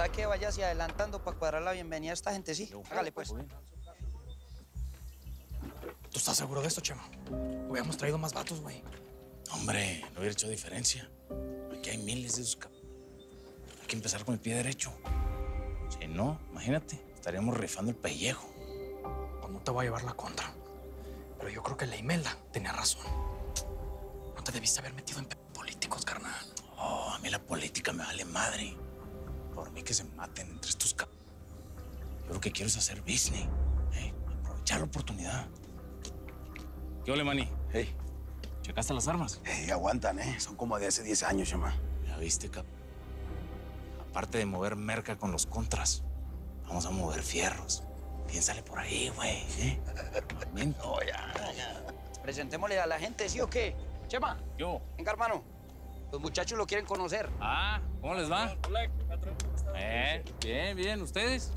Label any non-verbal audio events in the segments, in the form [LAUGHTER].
¿Sabe qué? Váyase adelantando para cuadrar la bienvenida a esta gente, sí. Hágale, pues. ¿Tú estás seguro de esto, Chema? Hubiéramos traído más vatos, güey. Hombre, no hubiera hecho diferencia. Aquí hay miles de esos. Hay que empezar con el pie derecho. Si no, imagínate, estaríamos rifando el pellejo. Pues no te voy a llevar la contra. Pero yo creo que la Imelda tenía razón. No te debiste haber metido en políticos, carnal. Oh, a mí la política me vale madre. Por mí que se maten entre estos cap... Yo lo que quiero es hacer business. ¿eh? Aprovechar la oportunidad. ¿Qué ole, Manny? Hey, ¿Checaste las armas? hey, aguantan, ¿eh? Son como de hace 10 años, Chema. Ya viste, cap. Aparte de mover merca con los contras, vamos a mover fierros. Piénsale por ahí, güey. ¿eh? Momento. [LAUGHS] Presentémosle a la gente, ¿sí o qué? Chema, Yo. venga, hermano. Los muchachos lo quieren conocer. Ah, ¿cómo les va? Hola, eh, bien, bien. ¿Ustedes?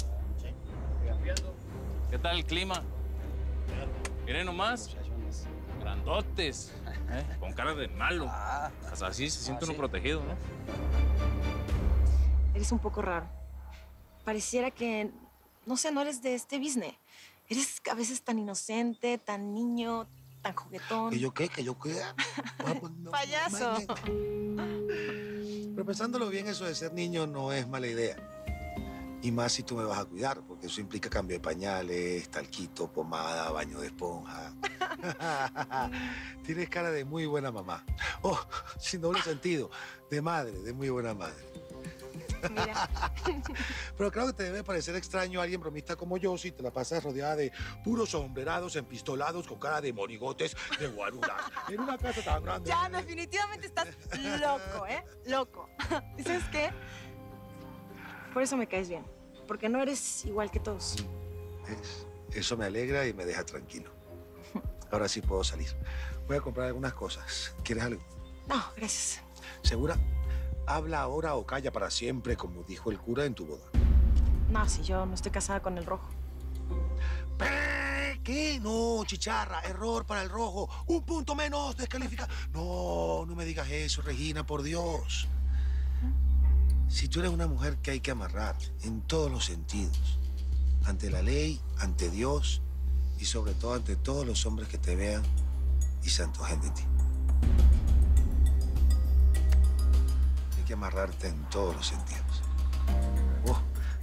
¿Qué tal el clima? Miren nomás. Grandotes. ¿eh? Con cara de malo. Ah, Hasta así se siente Ah, uno sí. protegido, ¿no? Eres un poco raro. Pareciera que, no sé, no eres de este business. Eres a veces tan inocente, tan niño, tan juguetón. ¿Que yo qué? ¿Que yo qué? [LAUGHS] Ah, pues no, Payaso. Pero pensándolo bien, eso de ser niño no es mala idea. Y más si tú me vas a cuidar, porque eso implica cambio de pañales, talquito, pomada, baño de esponja. [LAUGHS] Tienes cara de muy buena mamá. Oh, sin doble sentido, de madre, de muy buena madre. Mira, [LAUGHS] Pero claro que te debe parecer extraño a alguien bromista como yo si te la pasas rodeada de puros sombrerados, empistolados, con cara de monigotes de guaruras. En una casa tan grande. ya definitivamente estás loco, ¿eh? Loco. [LAUGHS] ¿Y sabes qué? Por eso me caes bien. Porque no eres igual que todos. Eso me alegra y me deja tranquilo. Ahora sí puedo salir. Voy a comprar algunas cosas. ¿Quieres algo? No, gracias. ¿Segura? Habla ahora o calla para siempre, como dijo el cura en tu boda. No, si yo no estoy casada con el rojo. ¿Pe- ¿Qué? No, chicharra, error para el rojo. Un punto menos, descalifica. No, no me digas eso, Regina, por Dios. Si tú eres una mujer que hay que amarrar en todos los sentidos, ante la ley, ante Dios y sobre todo ante todos los hombres que te vean y se antojen de ti. Que amarrarte en todos los sentidos.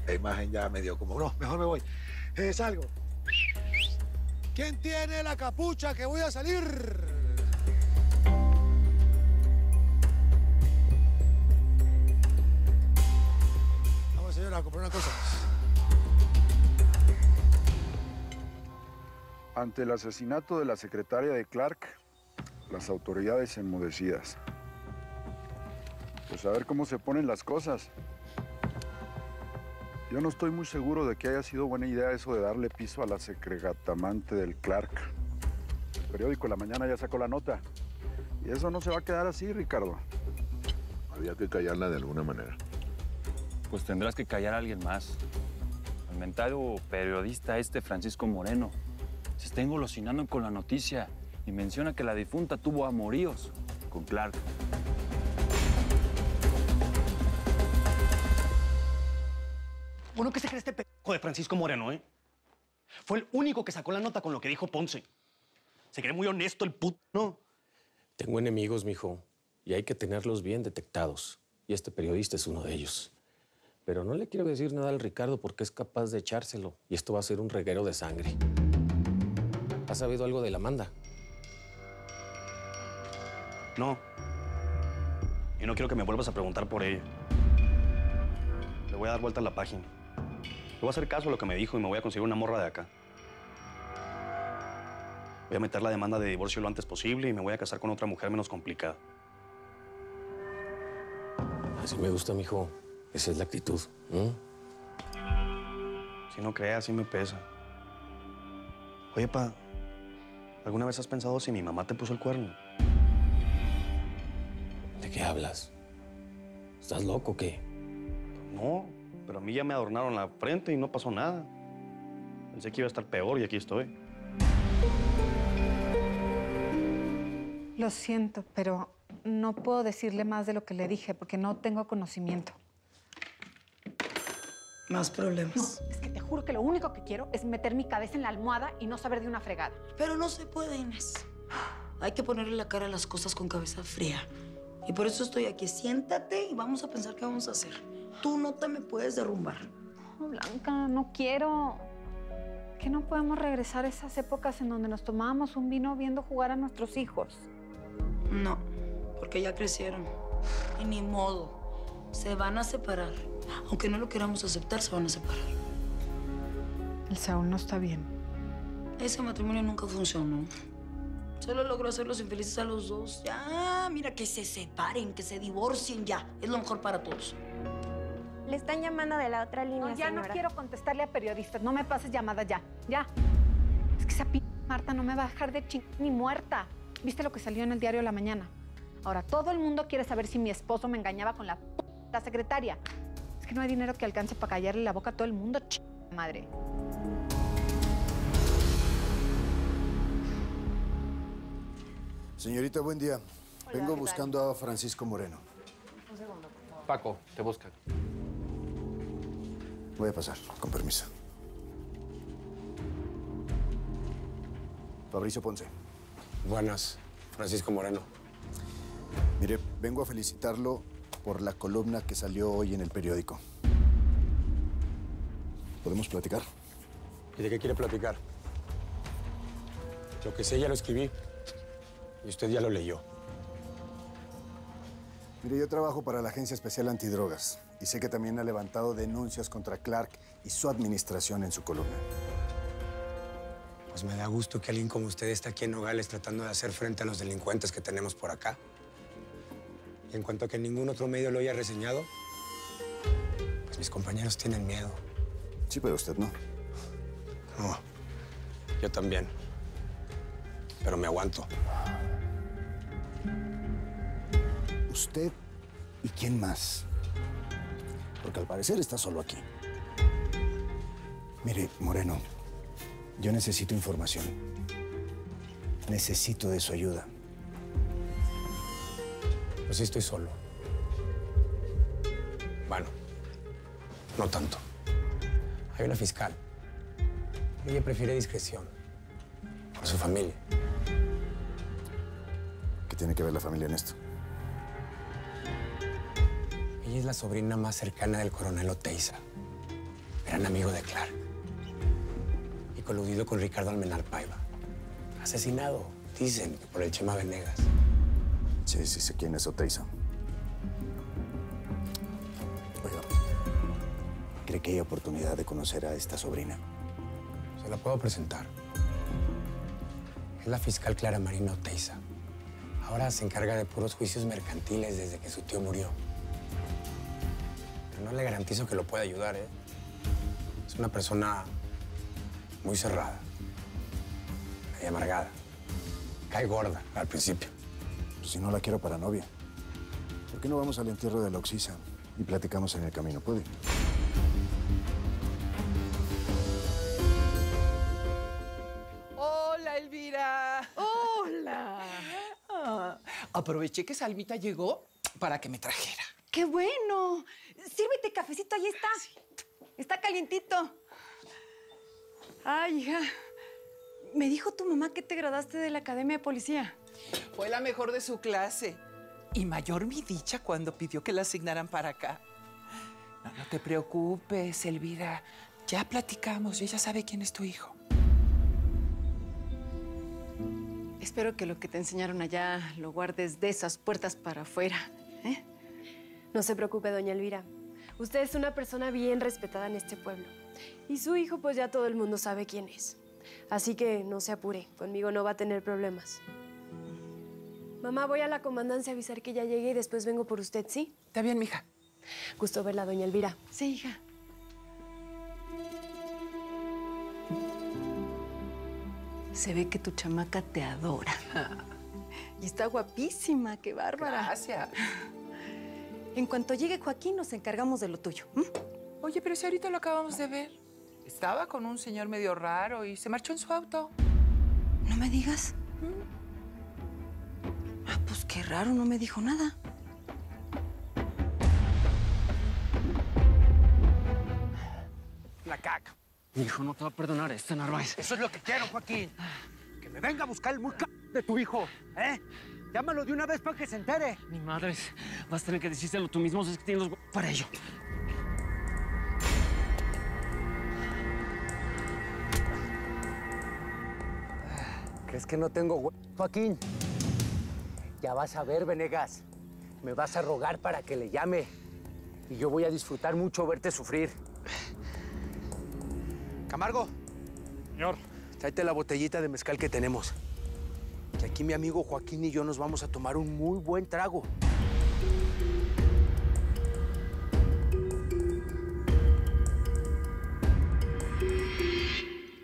La imagen ya me dio como, no, mejor me voy. Eh, salgo. ¿Quién tiene la capucha que voy a salir? Vamos, señora, a comprar una cosa. Ante el asesinato de la secretaria de Clark, las autoridades enmudecidas. Pues a ver cómo se ponen las cosas. Yo no estoy muy seguro de que haya sido buena idea eso de darle piso a la secregatamante del Clark. El periódico La Mañana ya sacó la nota. Y eso no se va a quedar así, Ricardo. Había que callarla de alguna manera. Pues tendrás que callar a alguien más. El mentado periodista este Francisco Moreno se está engolosinando con la noticia y menciona que la difunta tuvo amoríos con Clark. Bueno, ¿qué se cree este peco de Francisco Moreno, eh? Fue el único que sacó la nota con lo que dijo Ponce. Se cree muy honesto el put, ¿no? Tengo enemigos, mijo, y hay que tenerlos bien detectados. Y este periodista es uno de ellos. Pero no le quiero decir nada al Ricardo porque es capaz de echárselo. Y esto va a ser un reguero de sangre. ¿Has sabido algo de la Amanda? No. Y no quiero que me vuelvas a preguntar por ella. Le voy a dar vuelta a la página. Voy a hacer caso a lo que me dijo y me voy a conseguir una morra de acá. Voy a meter la demanda de divorcio lo antes posible y me voy a casar con otra mujer menos complicada. Así me gusta, mijo. Esa es la actitud. Si no creas, sí me pesa. Oye, pa, ¿alguna vez has pensado si mi mamá te puso el cuerno? ¿De qué hablas? ¿Estás loco o qué? No, pero a mí ya me adornaron la frente y no pasó nada. Pensé que iba a estar peor y aquí estoy. Lo siento, pero no puedo decirle más de lo que le dije porque no tengo conocimiento. Más problemas. Es que te juro que lo único que quiero es meter mi cabeza en la almohada y no saber de una fregada. Pero no se puede, Inés. Hay que ponerle la cara a las cosas con cabeza fría. Y por eso estoy aquí. Siéntate y vamos a pensar qué vamos a hacer. Tú no te me puedes derrumbar. No, Blanca, no quiero. Que no podemos regresar a esas épocas en donde nos tomábamos un vino viendo jugar a nuestros hijos. No, porque ya crecieron. Y ni modo. Se van a separar. Aunque no lo queramos aceptar, se van a separar. El Saúl no está bien. Ese matrimonio nunca funcionó. Solo logró hacerlos infelices a los dos. Ya, mira, que se separen, que se divorcien ya. Es lo mejor para todos. Le están llamando de la otra línea, No, ya señora. no quiero contestarle a periodistas. No me pases llamadas ya. Ya. Es que esa p Marta no me va a dejar de ching ni muerta. ¿Viste lo que salió en el diario de la mañana? Ahora todo el mundo quiere saber si mi esposo me engañaba con la p la secretaria. Es que no hay dinero que alcance para callarle la boca a todo el mundo, ch madre. Señorita, buen día. Vengo buscando a Francisco Moreno. Paco, te buscan. Voy a pasar, con permiso. Fabricio Ponce. Buenas, Francisco Moreno. Mire, vengo a felicitarlo por la columna que salió hoy en el periódico. ¿Podemos platicar? ¿Y de qué quiere platicar? Lo que sé ya lo escribí. Y usted ya lo leyó. Mire, yo trabajo para la Agencia Especial Antidrogas y sé que también ha levantado denuncias contra Clark y su administración en su columna. Pues me da gusto que alguien como usted esté aquí en Nogales tratando de hacer frente a los delincuentes que tenemos por acá. Y en cuanto a que ningún otro medio lo haya reseñado, pues mis compañeros tienen miedo. Sí, pero usted no. No, yo también. Pero me aguanto. ¿Usted y quién más? Porque al parecer está solo aquí. Mire, Moreno, yo necesito información. Necesito de su ayuda. Pues estoy solo. Bueno, no tanto. Hay una fiscal. Ella prefiere discreción. Por su familia. ¿Qué tiene que ver la familia en esto? Ella es la sobrina más cercana del coronel Oteiza. Gran amigo de Clark. Y coludido con Ricardo Almenar Paiva. Asesinado, dicen, por el Chema Venegas. Sí, sí, sé quién es Oteiza. Oiga, ¿cree que hay oportunidad de conocer a esta sobrina? Se la puedo presentar. Es la fiscal Clara Marina Oteiza. Ahora se encarga de puros juicios mercantiles desde que su tío murió. Pero no le garantizo que lo pueda ayudar, ¿eh? Es una persona muy cerrada, medio amargada. Cae gorda al principio. Pues si no la quiero para novia. ¿Por qué no vamos al entierro de la Oxisa y platicamos en el camino? ¿Puede? Hola, Elvira. Hola. Ah, aproveché que Salmita llegó para que me trajera. ¡Qué bueno! Sírvete cafecito, ahí está. Está calientito. Ay, hija. Me dijo tu mamá que te graduaste de la Academia de Policía. Fue la mejor de su clase. Y mayor mi dicha cuando pidió que la asignaran para acá. No, no te preocupes, Elvira. Ya platicamos, ella sabe quién es tu hijo. Espero que lo que te enseñaron allá lo guardes de esas puertas para afuera. ¿eh? No se preocupe, doña Elvira. Usted es una persona bien respetada en este pueblo. Y su hijo, pues ya todo el mundo sabe quién es. Así que no se apure, conmigo no va a tener problemas. Mamá, voy a la comandancia a avisar que ya llegué y después vengo por usted, ¿sí? Está bien, mija. Gusto verla, doña Elvira. Sí, hija. Se ve que tu chamaca te adora. [LAUGHS] Y está guapísima, qué bárbara. Gracias. En cuanto llegue Joaquín, nos encargamos de lo tuyo. Oye, pero si ahorita lo acabamos de ver. Estaba con un señor medio raro y se marchó en su auto. No me digas. Ah, pues qué raro, no me dijo nada. acá. Mi hijo no te va a perdonar esto, Narváez. Eso es lo que quiero, Joaquín. Que me venga a buscar el muy c... de tu hijo, ¿eh? Llámalo de una vez para que se entere. Ni madres. Vas a tener que decírselo tú mismo si es que tienes los para ello. ¿Crees que no tengo hue- Joaquín? Ya vas a ver, Venegas. Me vas a rogar para que le llame. Y yo voy a disfrutar mucho verte sufrir. Camargo. Señor. Tráete la botellita de mezcal que tenemos. Aquí mi amigo Joaquín y yo nos vamos a tomar un muy buen trago.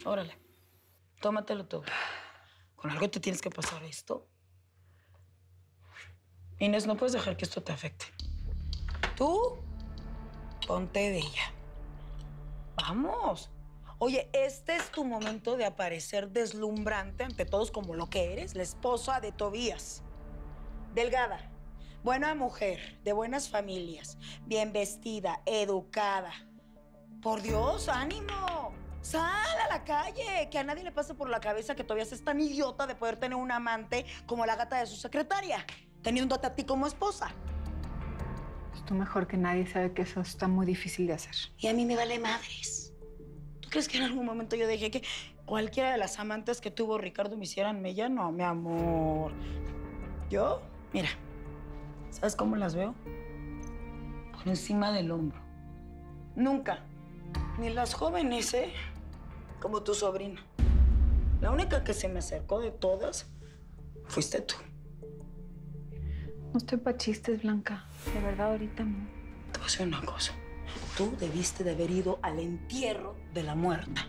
Órale, tómatelo todo. Con algo te tienes que pasar esto. Inés, no puedes dejar que esto te afecte. Tú, ponte de ella. Vamos. Oye, este es tu momento de aparecer deslumbrante ante todos como lo que eres, la esposa de Tobías. Delgada, buena mujer, de buenas familias, bien vestida, educada. Por Dios, ánimo. Sal a la calle, que a nadie le pase por la cabeza que todavía es tan idiota de poder tener un amante como la gata de su secretaria, teniéndote a ti como esposa. Pues tú mejor que nadie sabe que eso está muy difícil de hacer. Y a mí me vale madres. ¿Tú crees que en algún momento yo dejé que cualquiera de las amantes que tuvo Ricardo me hicieran mella? No, mi amor. Yo, mira, ¿sabes cómo las veo? Por encima del hombro. Nunca. Ni las jóvenes, ¿eh? Como tu sobrina. La única que se me acercó de todas fuiste tú. No estoy pa' chistes, Blanca. De verdad, ahorita no. Te voy a decir una cosa. Tú debiste de haber ido al entierro de la muerta.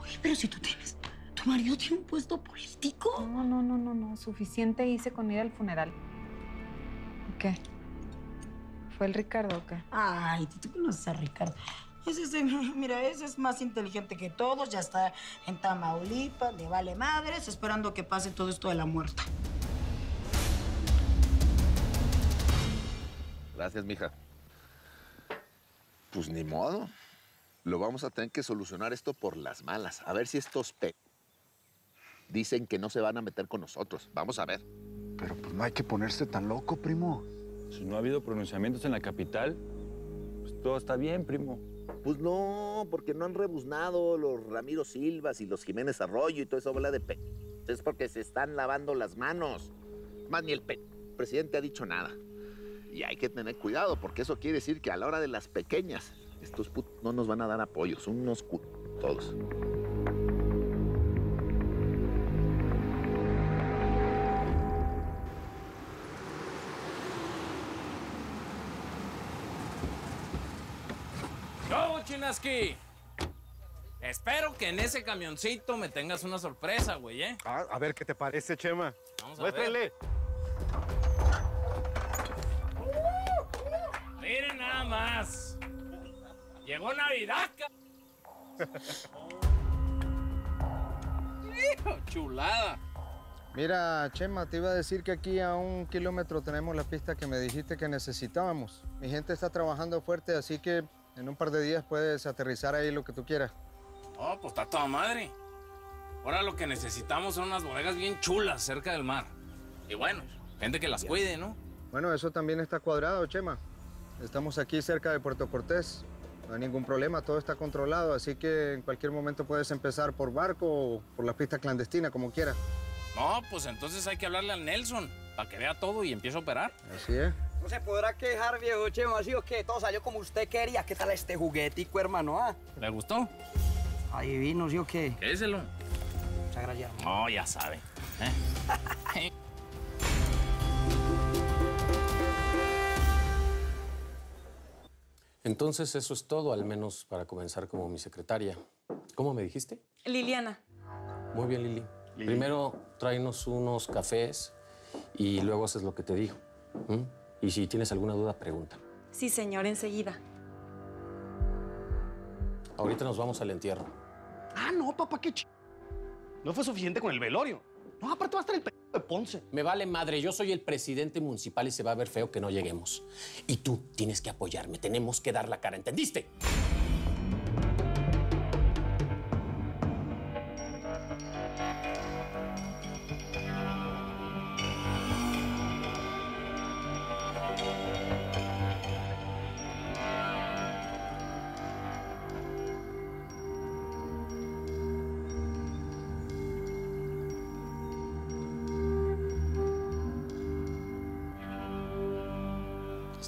Oye, pero si tú tienes... ¿Tu marido tiene un puesto político? No, no, no, no, no. Suficiente hice con ir al funeral. ¿Y qué? ¿Fue el Ricardo o qué? Ay, tú, tú conoces a Ricardo. Ese es, [LAUGHS] mira, ese es más inteligente que todos, ya está en Tamaulipas, le vale madres, esperando que pase todo esto de la muerta. Gracias, mija. Pues ni modo. Lo vamos a tener que solucionar esto por las malas. A ver si estos pe... Dicen que no se van a meter con nosotros. Vamos a ver. Pero pues no hay que ponerse tan loco, primo. Si no ha habido pronunciamientos en la capital, pues todo está bien, primo. Pues no, porque no han rebuznado los Ramiro Silvas y los Jiménez Arroyo y todo eso bola de pe... Es porque se están lavando las manos. Más ni el pe... presidente ha dicho nada. Y hay que tener cuidado, porque eso quiere decir que a la hora de las pequeñas, estos put no nos van a dar apoyo, son unos todos. ¡Yo, Chinaski! Espero que en ese camioncito me tengas una sorpresa, güey, ¿eh? Ah, a ver qué te parece, Chema. Vamos a ver. Muéstrele. Miren Llegó Navidad, chulada. Mira, Chema, te iba a decir que aquí a un kilómetro tenemos la pista que me dijiste que necesitábamos. Mi gente está trabajando fuerte, así que en un par de días puedes aterrizar ahí lo que tú quieras. Oh, pues está toda madre. Ahora lo que necesitamos son unas bodegas bien chulas cerca del mar. Y bueno, gente que las cuide, ¿no? Bueno, eso también está cuadrado, Chema. Estamos aquí cerca de Puerto Cortés. No hay ningún problema, todo está controlado, así que en cualquier momento puedes empezar por barco o por la pista clandestina, como quieras. No, pues entonces hay que hablarle al Nelson para que vea todo y empiece a operar. Así es. No se podrá quejar, viejo Chema, así o qué, todo salió como usted quería. ¿Qué tal este juguetico, hermano? Ah? ¿Le gustó? Adivino, ¿sí o qué? Quédeselo. Muchas gracias. No, ya sabe. ¿eh? [LAUGHS] Entonces eso es todo, al menos para comenzar como mi secretaria. ¿Cómo me dijiste? Liliana. Muy bien, Lili. Primero tráenos unos cafés y luego haces lo que te digo. Y si tienes alguna duda, pregunta. Sí, señor, enseguida. Ahorita nos vamos al entierro. Ah, no, papá, qué ch... No fue suficiente con el velorio. No, aparte va a estar el Ponce. Me vale madre, yo soy el presidente municipal y se va a ver feo que no lleguemos. Y tú tienes que apoyarme, tenemos que dar la cara, ¿entendiste?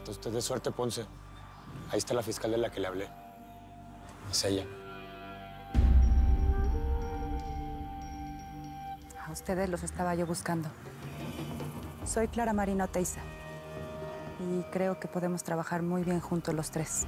Está usted de suerte, Ponce. Ahí está la fiscal de la que le hablé. Es ella. A ustedes los estaba yo buscando. Soy Clara Marino Teiza y creo que podemos trabajar muy bien juntos los tres.